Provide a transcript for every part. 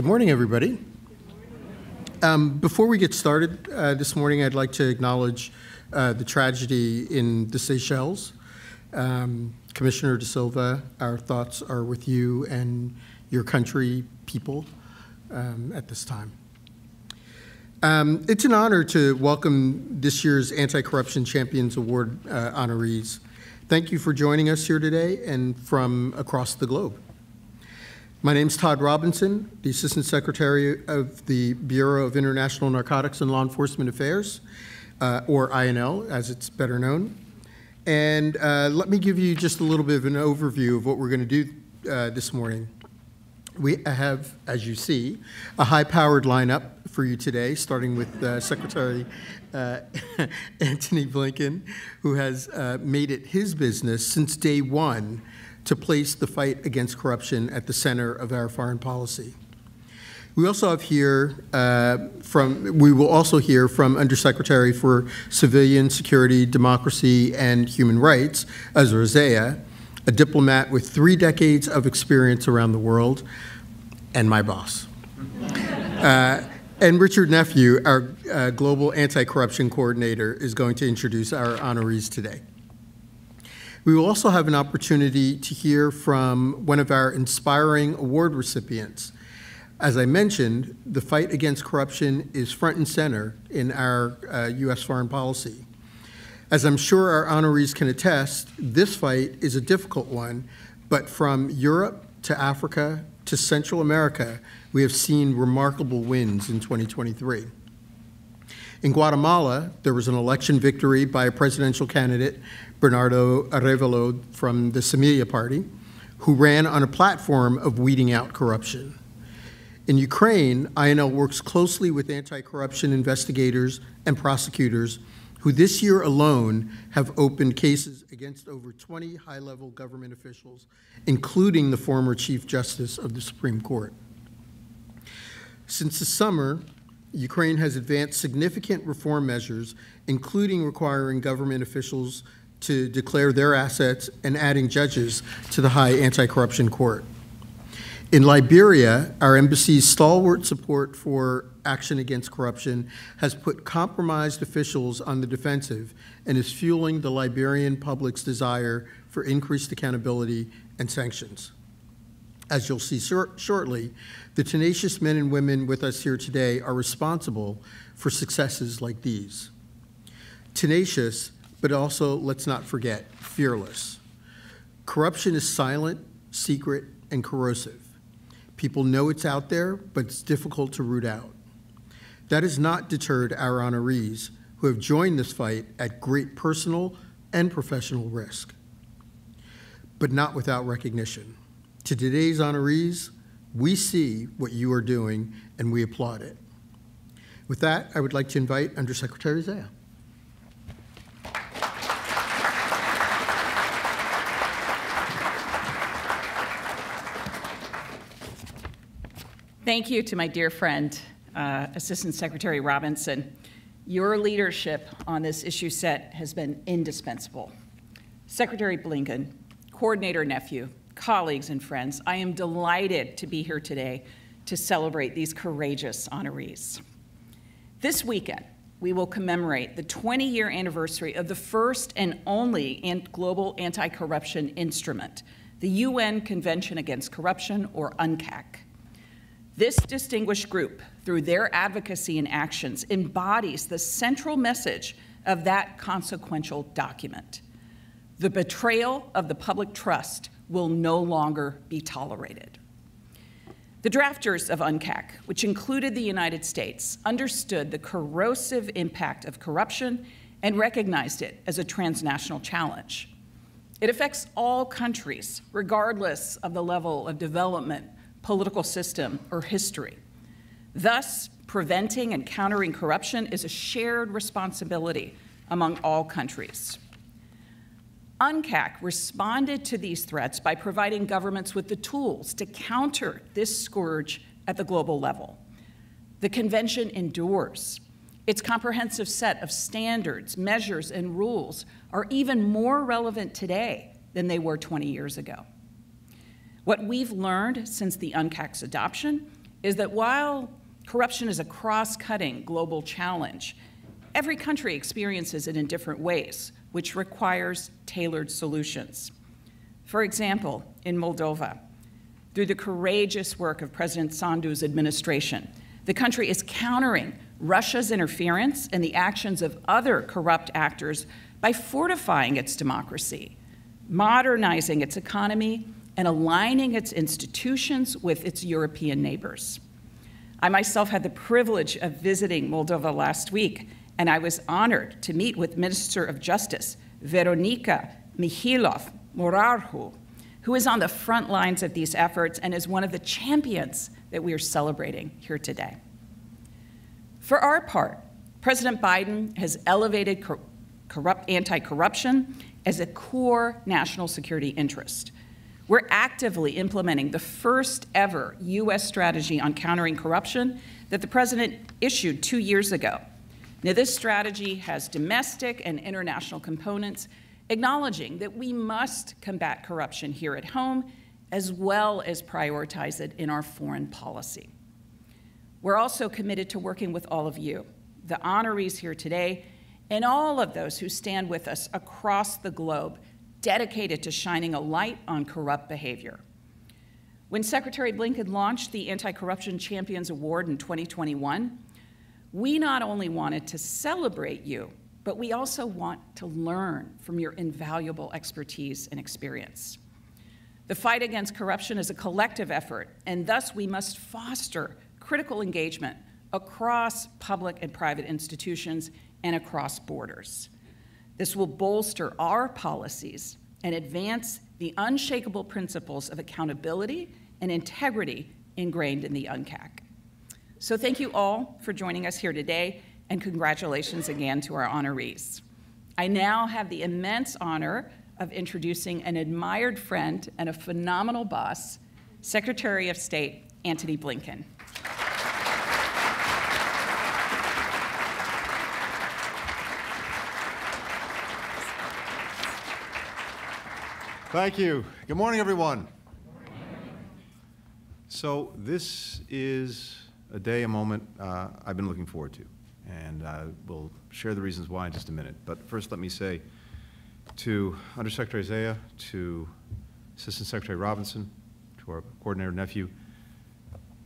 Good morning, everybody. Um, before we get started uh, this morning, I'd like to acknowledge uh, the tragedy in the Seychelles. Um, Commissioner De Silva, our thoughts are with you and your country people um, at this time. Um, it's an honor to welcome this year's Anti-Corruption Champions Award uh, honorees. Thank you for joining us here today and from across the globe. My name is Todd Robinson, the Assistant Secretary of the Bureau of International Narcotics and Law Enforcement Affairs, uh, or INL as it's better known. And uh, let me give you just a little bit of an overview of what we're going to do uh, this morning. We have, as you see, a high-powered lineup for you today, starting with uh, Secretary uh, Antony Blinken, who has uh, made it his business since day one to place the fight against corruption at the center of our foreign policy. We also have here uh, from, we will also hear from Undersecretary for Civilian Security, Democracy, and Human Rights, Uzra Zeya, a diplomat with three decades of experience around the world, and my boss. Uh, and Richard Nephew, our uh, Global Anti-Corruption Coordinator, is going to introduce our honorees today. We will also have an opportunity to hear from one of our inspiring award recipients. As I mentioned, the fight against corruption is front and center in our uh, U.S. foreign policy. As I'm sure our honorees can attest, this fight is a difficult one, but from Europe to Africa to Central America, we have seen remarkable wins in 2023. In Guatemala, there was an election victory by a presidential candidate Bernardo Arevalo from the Semilla Party, who ran on a platform of weeding out corruption. In Ukraine, INL works closely with anti-corruption investigators and prosecutors who this year alone have opened cases against over 20 high-level government officials, including the former Chief Justice of the Supreme Court. Since the summer, Ukraine has advanced significant reform measures, including requiring government officials to declare their assets and adding judges to the High Anti-Corruption Court. In Liberia, our embassy's stalwart support for action against corruption has put compromised officials on the defensive and is fueling the Liberian public's desire for increased accountability and sanctions. As you'll see short, shortly, the tenacious men and women with us here today are responsible for successes like these. Tenacious but also, let's not forget, fearless. Corruption is silent, secret, and corrosive. People know it's out there, but it's difficult to root out. That has not deterred our honorees who have joined this fight at great personal and professional risk, but not without recognition. To today's honorees, we see what you are doing and we applaud it. With that, I would like to invite Undersecretary Zeya. Thank you to my dear friend, uh, Assistant Secretary Robinson. Your leadership on this issue set has been indispensable. Secretary Blinken, Coordinator Nephew, colleagues and friends, I am delighted to be here today to celebrate these courageous honorees. This weekend, we will commemorate the 20 year anniversary of the first and only global anti corruption instrument, the UN Convention Against Corruption, or UNCAC. This distinguished group, through their advocacy and actions, embodies the central message of that consequential document. The betrayal of the public trust will no longer be tolerated. The drafters of UNCAC, which included the United States, understood the corrosive impact of corruption and recognized it as a transnational challenge. It affects all countries, regardless of the level of development political system, or history. Thus, preventing and countering corruption is a shared responsibility among all countries. UNCAC responded to these threats by providing governments with the tools to counter this scourge at the global level. The convention endures. Its comprehensive set of standards, measures, and rules are even more relevant today than they were 20 years ago. What we've learned since the UNCAC's adoption is that while corruption is a cross cutting global challenge, every country experiences it in different ways, which requires tailored solutions. For example, in Moldova, through the courageous work of President Sandu's administration, the country is countering Russia's interference and the actions of other corrupt actors by fortifying its democracy, modernizing its economy, and aligning its institutions with its European neighbors. I myself had the privilege of visiting Moldova last week, and I was honored to meet with Minister of Justice Veronica Mihailov Moraru, who is on the front lines of these efforts and is one of the champions that we are celebrating here today. For our part, President Biden has elevated corrupt, anti-corruption as a core national security interest. We're actively implementing the first ever U.S. strategy on countering corruption that the President issued two years ago. Now, this strategy has domestic and international components, acknowledging that we must combat corruption here at home as well as prioritize it in our foreign policy. We're also committed to working with all of you, the honorees here today, and all of those who stand with us across the globe, dedicated to shining a light on corrupt behavior. When Secretary Blinken launched the Anti Corruption Champions Award in 2021, we not only wanted to celebrate you, but we also want to learn from your invaluable expertise and experience. The fight against corruption is a collective effort, and thus we must foster critical engagement across public and private institutions and across borders. This will bolster our policies and advance the unshakable principles of accountability and integrity ingrained in the UNCAC. So thank you all for joining us here today, and congratulations again to our honorees. I now have the immense honor of introducing an admired friend and a phenomenal boss, Secretary of State Antony Blinken. Thank you. Good morning, everyone. So this is a day, a moment uh, I've been looking forward to, and uh, we'll share the reasons why in just a minute. But first, let me say to Undersecretary Zeya, to Assistant Secretary Robinson, to our coordinator nephew,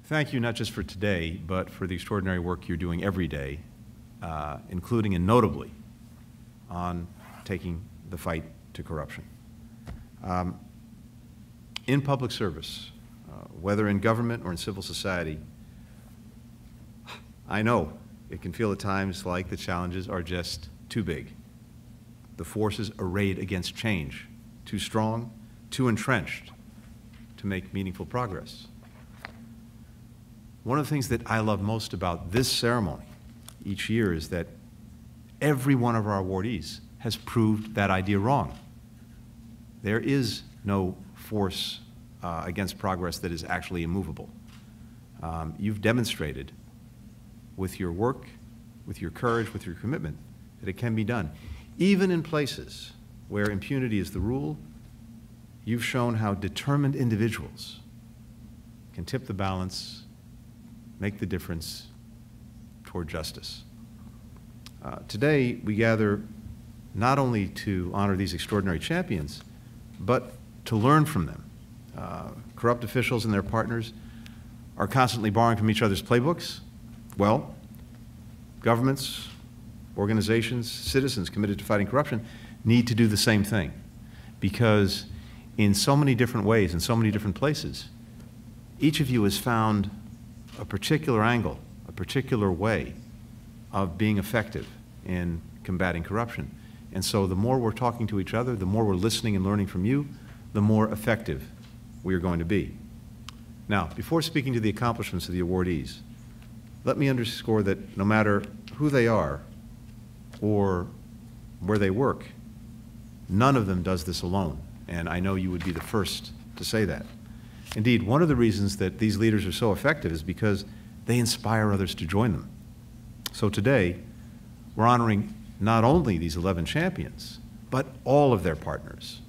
thank you not just for today, but for the extraordinary work you're doing every day, uh, including and notably on taking the fight to corruption. Um, in public service, uh, whether in government or in civil society, I know it can feel at times like the challenges are just too big. The forces arrayed against change, too strong, too entrenched to make meaningful progress. One of the things that I love most about this ceremony each year is that every one of our awardees has proved that idea wrong. There is no force uh, against progress that is actually immovable. Um, you've demonstrated with your work, with your courage, with your commitment, that it can be done. Even in places where impunity is the rule, you've shown how determined individuals can tip the balance, make the difference toward justice. Uh, today, we gather not only to honor these extraordinary champions, but to learn from them. Uh, corrupt officials and their partners are constantly borrowing from each other's playbooks. Well, governments, organizations, citizens committed to fighting corruption need to do the same thing because in so many different ways, in so many different places, each of you has found a particular angle, a particular way of being effective in combating corruption. And so the more we're talking to each other, the more we're listening and learning from you, the more effective we are going to be. Now, before speaking to the accomplishments of the awardees, let me underscore that no matter who they are or where they work, none of them does this alone. And I know you would be the first to say that. Indeed, one of the reasons that these leaders are so effective is because they inspire others to join them. So today, we're honoring not only these 11 champions, but all of their partners,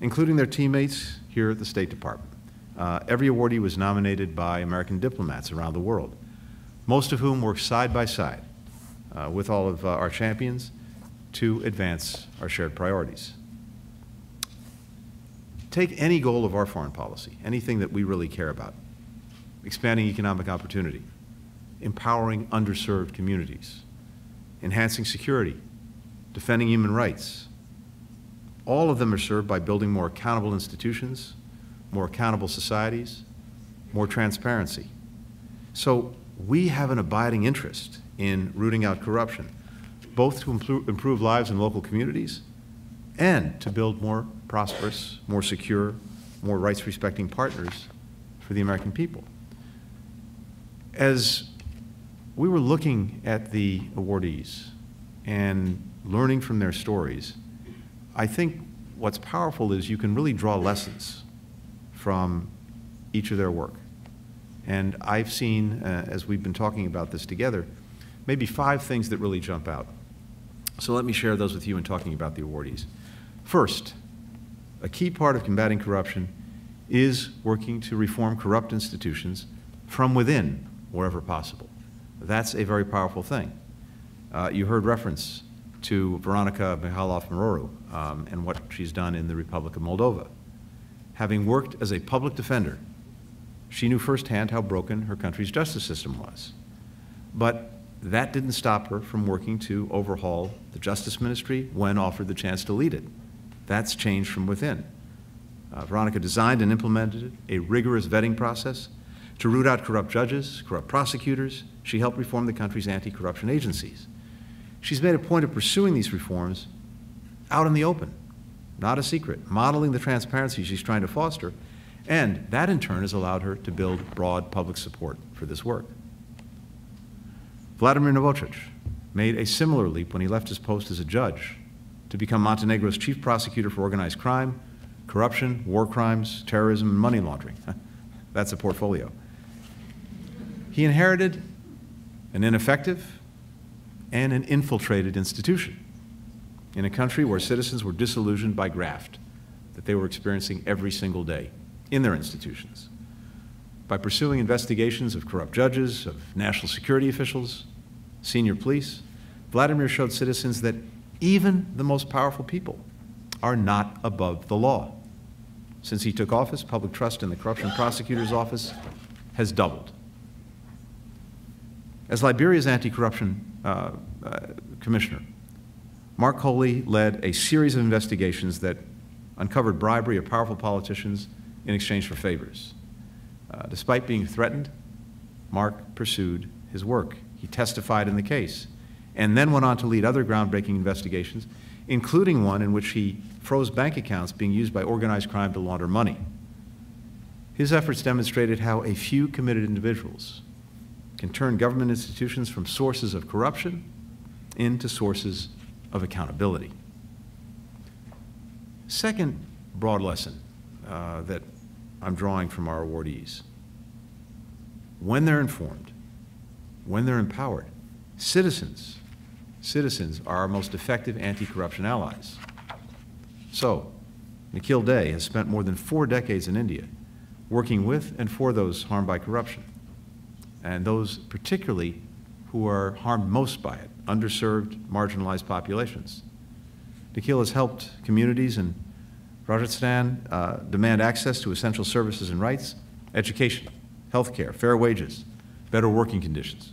including their teammates here at the State Department. uh, every awardee was nominated by American diplomats around the world, most of whom worked side by side uh, with all of uh, our champions to advance our shared priorities. Take any goal of our foreign policy, anything that we really care about expanding economic opportunity, empowering underserved communities, enhancing security, defending human rights. All of them are served by building more accountable institutions, more accountable societies, more transparency. So we have an abiding interest in rooting out corruption, both to improve, lives in local communities and to build more prosperous, more secure, more rights-respecting partners for the American people. As we were looking at the awardees and learning from their stories, I think what's powerful is you can really draw lessons from each of their work. And I've seen, uh, as we've been talking about this together, maybe five things that really jump out. So let me share those with you in talking about the awardees. First, a key part of combating corruption is working to reform corrupt institutions from within wherever possible. That's a very powerful thing. Uh, you heard reference to Veronica Mihailov-Moraru um, and what she's done in the Republic of Moldova. Having worked as a public defender, she knew firsthand how broken her country's justice system was. But that didn't stop her from working to overhaul the Justice Ministry when offered the chance to lead it. That's changed from within. Uh, Veronica designed and implemented a rigorous vetting process to root out corrupt judges, corrupt prosecutors. She helped reform the country's anti corruption agencies. She's made a point of pursuing these reforms out in the open, not a secret, modeling the transparency she's trying to foster, and that in turn has allowed her to build broad public support for this work. Vladimir Novović made a similar leap when he left his post as a judge to become Montenegro's chief prosecutor for organized crime, corruption, war crimes, terrorism, and money laundering. That's a portfolio. He inherited an ineffective and an infiltrated institution in a country where citizens were disillusioned by graft that they were experiencing every single day in their institutions. By pursuing investigations of corrupt judges, of national security officials, senior police, Vladimir showed citizens that even the most powerful people are not above the law. Since he took office, public trust in the Corruption Prosecutor's Office has doubled. As Liberia's anti corruption uh, uh, commissioner, Mark Coley led a series of investigations that uncovered bribery of powerful politicians in exchange for favors. Uh, despite being threatened, Mark pursued his work. He testified in the case and then went on to lead other groundbreaking investigations, including one in which he froze bank accounts being used by organized crime to launder money. His efforts demonstrated how a few committed individuals can turn government institutions from sources of corruption into sources of accountability. Second broad lesson uh, that I'm drawing from our awardees when they're informed, when they're empowered, citizens, citizens are our most effective anti corruption allies. So, Nikhil Dey has spent more than four decades in India working with and for those harmed by corruption and those particularly who are harmed most by it, underserved, marginalized populations. Nikhil has helped communities in Rajasthan uh, demand access to essential services and rights, education, health care, fair wages, better working conditions.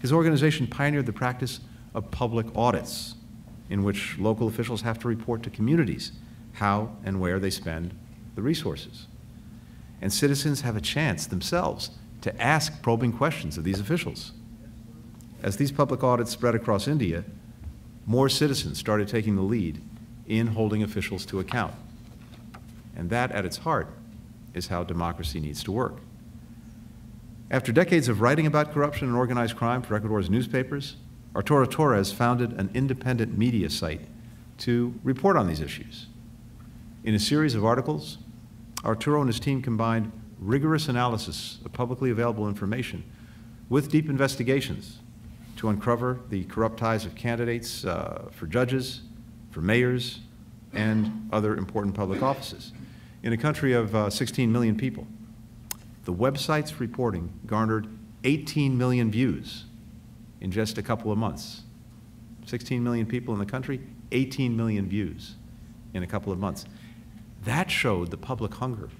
His organization pioneered the practice of public audits in which local officials have to report to communities how and where they spend the resources. And citizens have a chance themselves to ask probing questions of these officials. As these public audits spread across India, more citizens started taking the lead in holding officials to account. And that, at its heart, is how democracy needs to work. After decades of writing about corruption and organized crime for Ecuador's newspapers, Arturo Torres founded an independent media site to report on these issues. In a series of articles, Arturo and his team combined rigorous analysis of publicly available information with deep investigations to uncover the corrupt ties of candidates uh, for judges, for mayors, and other important public offices. in a country of uh, 16 million people. The website's reporting garnered 18 million views in just a couple of months. 16 million people in the country, 18 million views in a couple of months. That showed the public hunger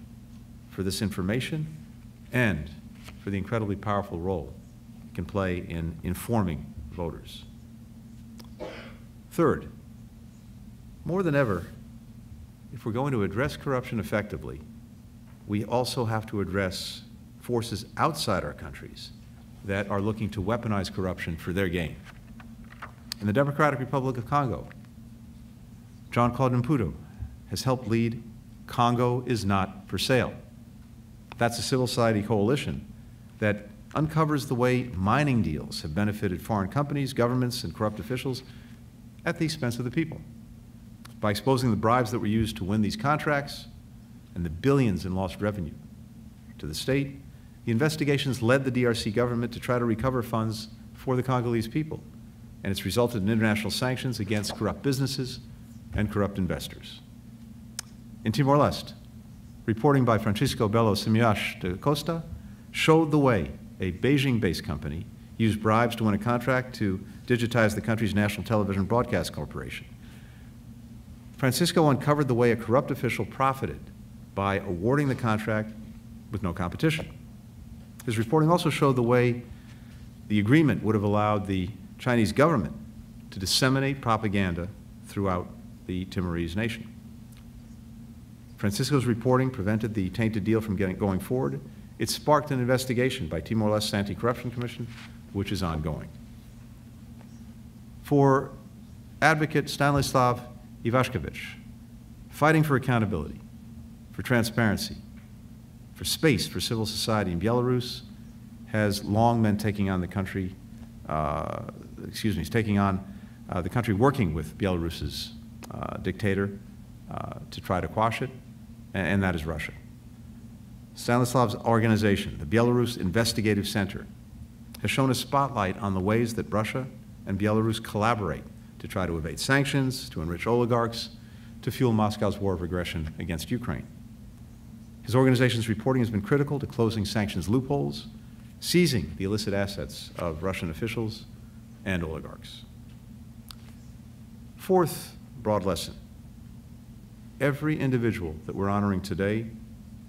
for this information and for the incredibly powerful role it can play in informing voters. Third, more than ever, if we're going to address corruption effectively, we also have to address forces outside our countries that are looking to weaponize corruption for their gain. In the Democratic Republic of Congo, Jean Claude Mputu has helped lead Congo is not for sale. That's a civil society coalition that uncovers the way mining deals have benefited foreign companies, governments, and corrupt officials at the expense of the people. By exposing the bribes that were used to win these contracts and the billions in lost revenue to the state, the investigations led the DRC government to try to recover funds for the Congolese people, and it's resulted in international sanctions against corrupt businesses and corrupt investors. In Timor-Leste, reporting by Francisco Belo Simões da Costa showed the way a Beijing-based company used bribes to win a contract to digitize the country's national television broadcast corporation. Francisco uncovered the way a corrupt official profited by awarding the contract with no competition. His reporting also showed the way the agreement would have allowed the Chinese government to disseminate propaganda throughout the Timorese nation. Francisco's reporting prevented the tainted deal from getting, going forward. It sparked an investigation by Timor-Leste Anti-Corruption Commission, which is ongoing. For advocate Stanislav Ivashkevich, fighting for accountability, for transparency, for space for civil society in Belarus has long meant taking on the country, uh, excuse me, is taking on uh, the country working with Belarus's uh, dictator uh, to try to quash it, and, that is Russia. Stanislav's organization, the Belarus Investigative Center, has shown a spotlight on the ways that Russia and Belarus collaborate to try to evade sanctions, to enrich oligarchs, to fuel Moscow's war of aggression against Ukraine. His organization's reporting has been critical to closing sanctions loopholes, seizing the illicit assets of Russian officials and oligarchs. Fourth broad lesson every individual that we're honoring today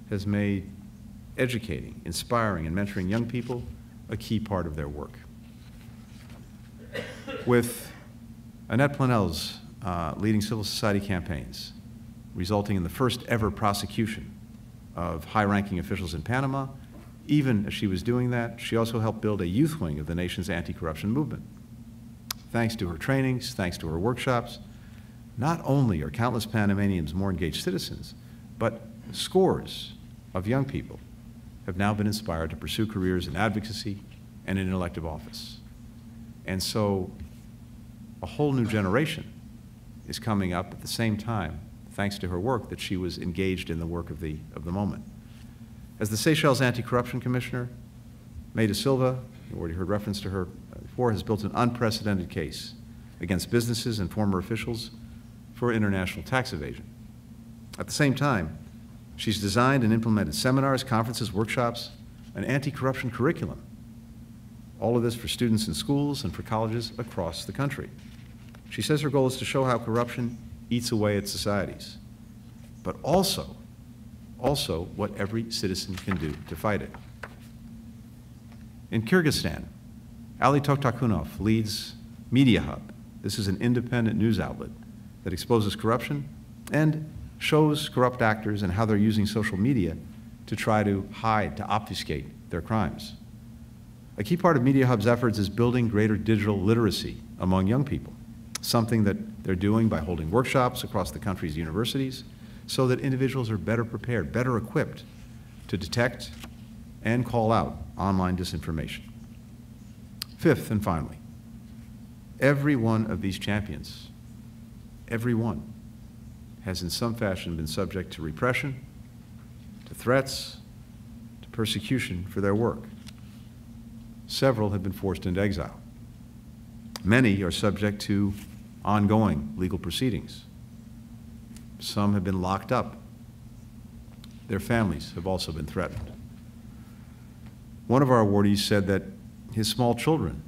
has made educating, inspiring, and mentoring young people a key part of their work. With Annette Planells uh, leading civil society campaigns, resulting in the first ever prosecution of high ranking officials in Panama. Even as she was doing that, she also helped build a youth wing of the nation's anti corruption movement. Thanks to her trainings, thanks to her workshops, not only are countless Panamanians more engaged citizens, but scores of young people have now been inspired to pursue careers in advocacy and in elective office. And so a whole new generation is coming up at the same time thanks to her work, that she was engaged in the work of the, of the moment. As the Seychelles Anti-Corruption Commissioner, May De Silva, you already heard reference to her before, has built an unprecedented case against businesses and former officials for international tax evasion. At the same time, she's designed and implemented seminars, conferences, workshops, an anti-corruption curriculum. All of this for students in schools and for colleges across the country. She says her goal is to show how corruption eats away at societies, but also, also what every citizen can do to fight it. In Kyrgyzstan, Ali Toktakunov leads Media Hub. This is an independent news outlet that exposes corruption and shows corrupt actors and how they're using social media to try to hide, to obfuscate their crimes. A key part of Media Hub's efforts is building greater digital literacy among young people something that they're doing by holding workshops across the country's universities so that individuals are better prepared, better equipped to detect and call out online disinformation. Fifth and finally, every one of these champions, every one, has in some fashion been subject to repression, to threats, to persecution for their work. Several have been forced into exile. Many are subject to ongoing legal proceedings. Some have been locked up. their families have also been threatened. One of our awardees said that his small children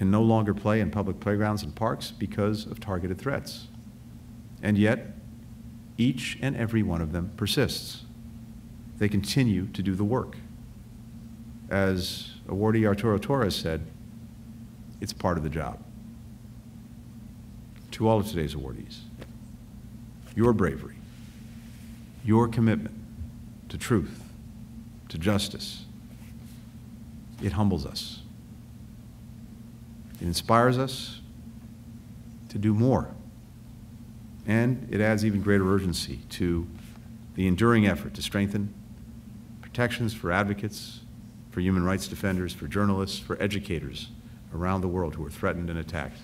can no longer play in public playgrounds and parks because of targeted threats. And yet, each and every one of them persists. They continue to do the work. As awardee Arturo Torres said, it's part of the job. To all of today's awardees, your bravery, your commitment to truth, to justice, it humbles us. It inspires us to do more. And it adds even greater urgency to the enduring effort to strengthen protections for advocates, for human rights defenders, for journalists, for educators around the world who are threatened and attacked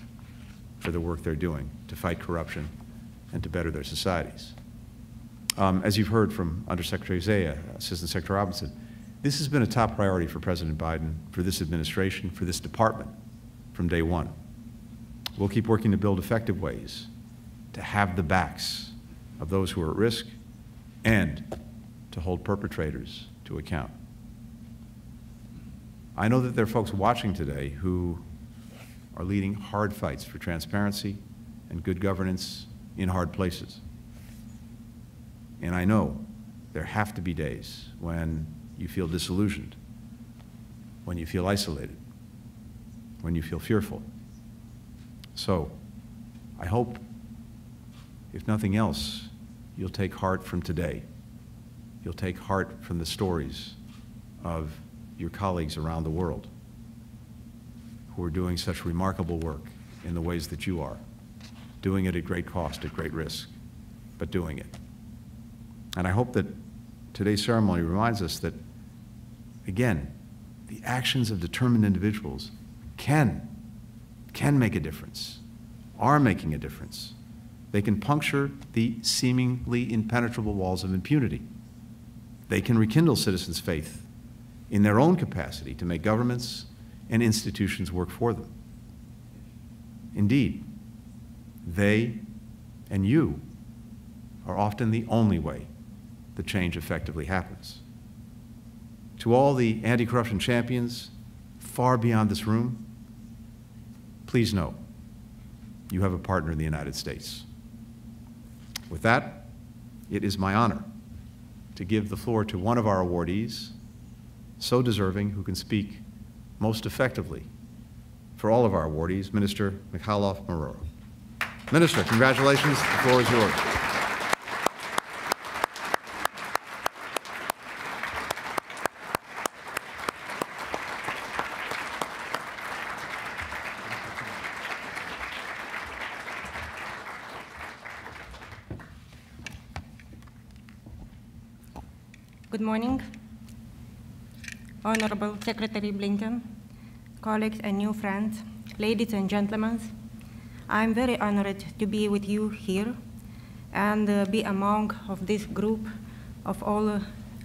for the work they're doing to fight corruption and to better their societies. Um, as you've heard from Undersecretary Zeya, Assistant Secretary Robinson, this has been a top priority for President Biden, for this administration, for this department from day one. We'll keep working to build effective ways to have the backs of those who are at risk and to hold perpetrators to account. I know that there are folks watching today who are leading hard fights for transparency and good governance in hard places. And I know there have to be days when you feel disillusioned, when you feel isolated, when you feel fearful. So, I hope, if nothing else, you'll take heart from today. You'll take heart from the stories of your colleagues around the world who are doing such remarkable work in the ways that you are, doing it at great cost, at great risk, but doing it. And I hope that today's ceremony reminds us that, again, the actions of determined individuals can, can make a difference, are making a difference. They can puncture the seemingly impenetrable walls of impunity. They can rekindle citizens' faith in their own capacity to make governments and institutions work for them. Indeed, they and you are often the only way the change effectively happens. To all the anti corruption champions far beyond this room, please know you have a partner in the United States. With that, it is my honor to give the floor to one of our awardees, so deserving, who can speak most effectively for all of our awardees, Minister Mihailov Moraru. Minister, congratulations. The floor is yours. Good morning. Honorable Secretary Blinken, colleagues and new friends, ladies and gentlemen, I'm very honored to be with you here and uh, be among of this group of all uh,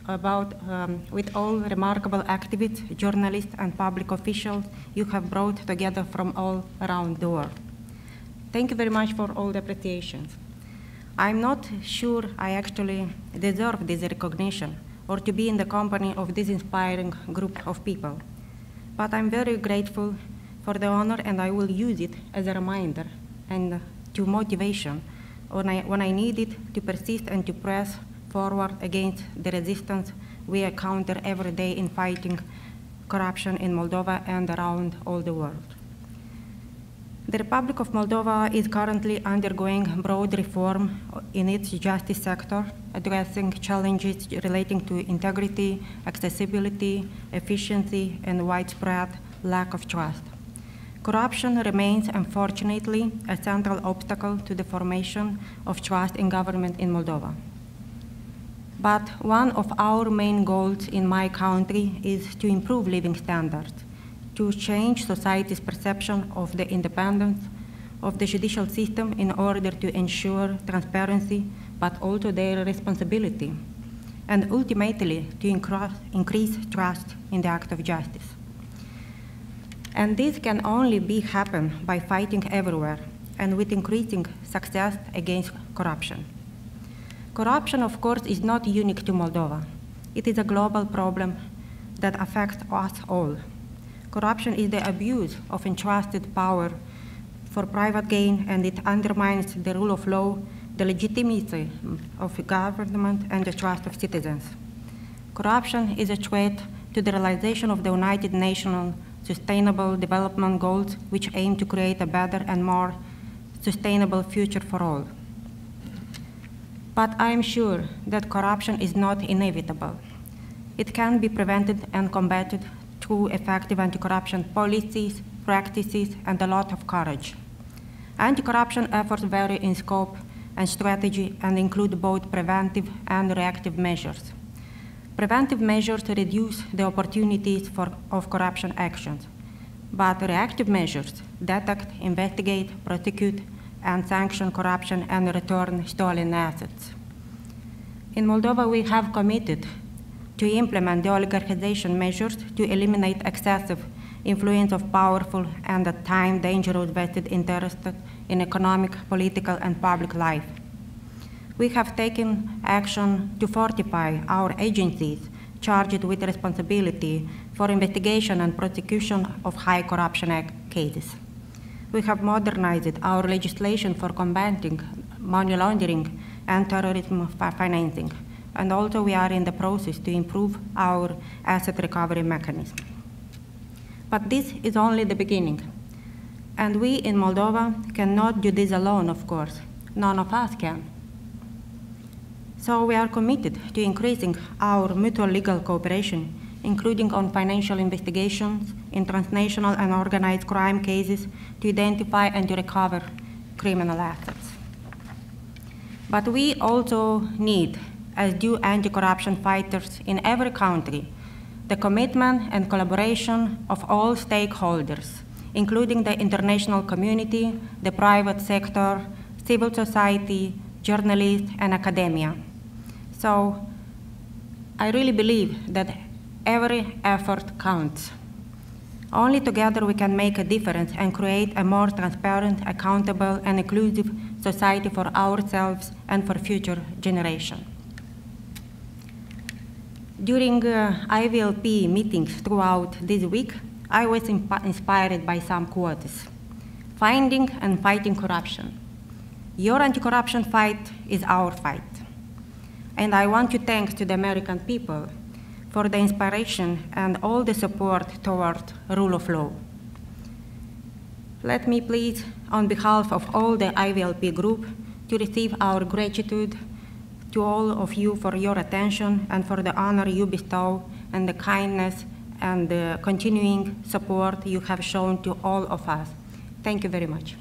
about um, with all remarkable activists, journalists, and public officials you have brought together from all around the world. Thank you very much for all the appreciations. I'm not sure I actually deserve this recognition or to be in the company of this inspiring group of people. But I'm very grateful for the honor and I will use it as a reminder and to motivation when I, when I need it to persist and to press forward against the resistance we encounter every day in fighting corruption in Moldova and around all the world. The Republic of Moldova is currently undergoing broad reform in its justice sector, addressing challenges relating to integrity, accessibility, efficiency, and widespread lack of trust. Corruption remains, unfortunately, a central obstacle to the formation of trust in government in Moldova. But one of our main goals in my country is to improve living standards to change society's perception of the independence of the judicial system in order to ensure transparency, but also their responsibility, and ultimately to increase trust in the act of justice. And this can only be happen by fighting everywhere and with increasing success against corruption. Corruption, of course, is not unique to Moldova. It is a global problem that affects us all. Corruption is the abuse of entrusted power for private gain, and it undermines the rule of law, the legitimacy of the government, and the trust of citizens. Corruption is a threat to the realization of the United Nations Sustainable Development Goals, which aim to create a better and more sustainable future for all. But I am sure that corruption is not inevitable. It can be prevented and combated through effective anti-corruption policies, practices, and a lot of courage. Anti-corruption efforts vary in scope and strategy and include both preventive and reactive measures. Preventive measures reduce the opportunities for, of corruption actions, but reactive measures detect, investigate, prosecute, and sanction corruption and return stolen assets. In Moldova, we have committed to implement the oligarchization measures to eliminate excessive influence of powerful and at times dangerous vested interests in economic, political, and public life. We have taken action to fortify our agencies charged with responsibility for investigation and prosecution of high corruption cases. We have modernized our legislation for combating money laundering and terrorism financing, and also we are in the process to improve our asset recovery mechanism. But this is only the beginning. And we in Moldova cannot do this alone, of course. None of us can. So we are committed to increasing our mutual legal cooperation, including on financial investigations in transnational and organized crime cases to identify and to recover criminal assets. But we also need, as do anti-corruption fighters in every country, the commitment and collaboration of all stakeholders, including the international community, the private sector, civil society, journalists, and academia. So I really believe that every effort counts. Only together we can make a difference and create a more transparent, accountable, and inclusive society for ourselves and for future generations. During uh, IVLP meetings throughout this week, I was inspired by some quotes. Finding and fighting corruption. Your anti-corruption fight is our fight. And I want to thank to the American people for the inspiration and all the support toward rule of law. Let me please, on behalf of all the IVLP group, to receive our gratitude to all of you for your attention and for the honor you bestow and the kindness and the continuing support you have shown to all of us. Thank you very much.